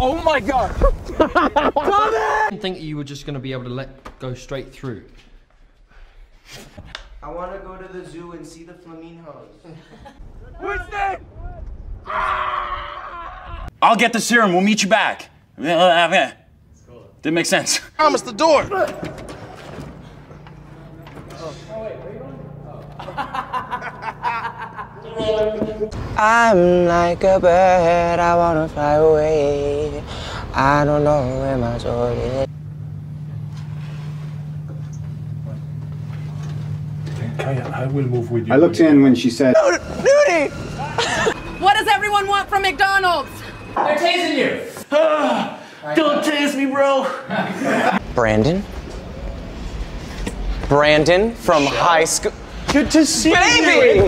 Oh my god! I didn't think you were just gonna be able to let go straight through. I want to go to the zoo and see the flamingos. Who's that? Ah! I'll get the serum. We'll meet you back. Didn't make sense. Promise the door. Oh, oh. I'm like a bird, I wanna fly away. I don't know where my soul is. I will move with you. I looked in when she said, What does everyone want from McDonald's? They're tasing you! Ah, don't tase me, bro. Brandon? Brandon from high school. Good to see you. Baby!